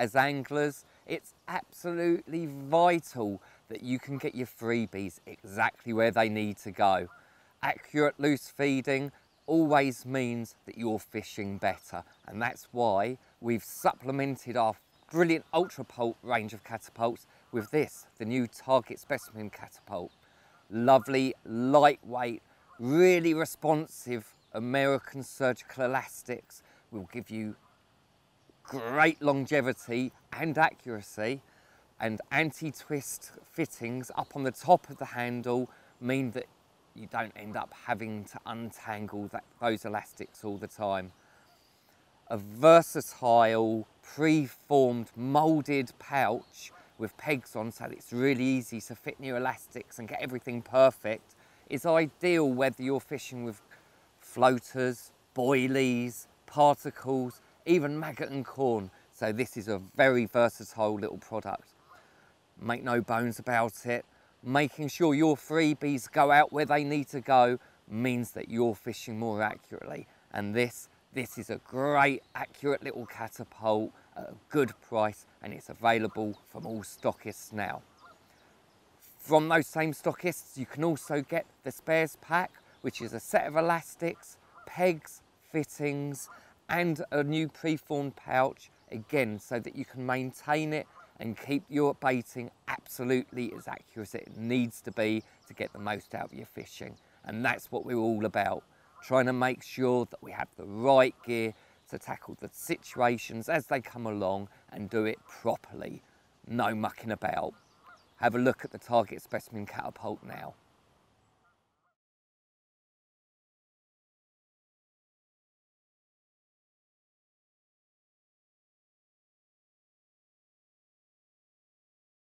as anglers, it's absolutely vital that you can get your freebies exactly where they need to go. Accurate loose feeding always means that you're fishing better and that's why we've supplemented our brilliant ultra pult range of catapults with this, the new target specimen catapult. Lovely, lightweight, really responsive American surgical elastics will give you great longevity and accuracy and anti-twist fittings up on the top of the handle mean that you don't end up having to untangle that, those elastics all the time. A versatile, pre-formed, moulded pouch with pegs on so it's really easy to fit new elastics and get everything perfect is ideal whether you're fishing with floaters, boilies, particles, even maggot and corn. So this is a very versatile little product. Make no bones about it. Making sure your freebies go out where they need to go means that you're fishing more accurately. And this, this is a great, accurate little catapult at a good price and it's available from all stockists now. From those same stockists, you can also get the spares pack, which is a set of elastics, pegs, fittings, and a new preformed pouch, again, so that you can maintain it and keep your baiting absolutely as accurate as it needs to be to get the most out of your fishing. And that's what we're all about, trying to make sure that we have the right gear to tackle the situations as they come along and do it properly. No mucking about. Have a look at the target specimen catapult now.